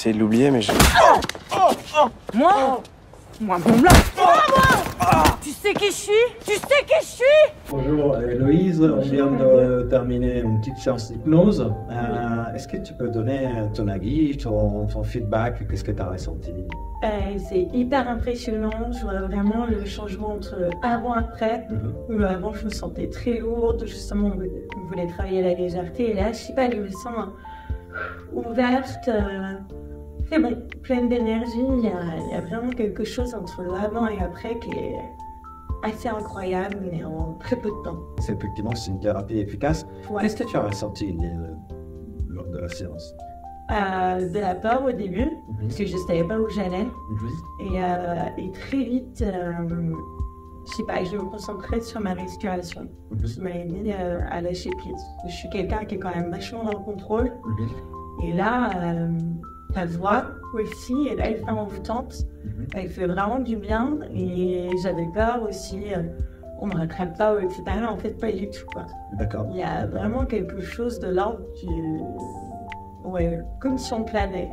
essayé de l'oublier, mais je... Moi Moi, mon blanc Tu sais qui je suis? Tu sais qui je suis? Bonjour Héloïse, on vient de terminer une petite séance d'hypnose. Euh, Est-ce que tu peux donner ton avis, ton, ton feedback, qu'est-ce que tu as ressenti? Euh, c'est hyper impressionnant. Je vois vraiment le changement entre avant et après. Où avant, je me sentais très lourde. Justement, je voulais travailler la légèreté. Et là, je sais pas, je me sens ouverte. euh, c'est bon, pleine d'énergie. Il y a, il y a vraiment quelque chose entre l'avant et après qui est assez incroyable, mais en très peu de temps. C'est effectivement c'est une thérapie efficace. Ouais. Qu'est-ce que tu as ressenti euh, lors de la séance? Euh, de la peur au début, parce que je savais pas où j'allais. Mhm. Et, euh, et très vite, euh, je sais pas, je me concentrais sur ma respiration. Mhm. M'avais mis euh, à lâcher prise. Je suis quelqu'un qui est quand même vachement dans le contrôle. Mhm. Et là, ta voix aussi, et là, elle fait envoûtante. Mhm. Elle fait vraiment du bien. Et j'avais peur aussi, euh, on me rattrape pas, etc. En fait, pas du tout, quoi. D'accord. Il y a vraiment quelque chose de l'ordre du... Ouais, comme si on planait.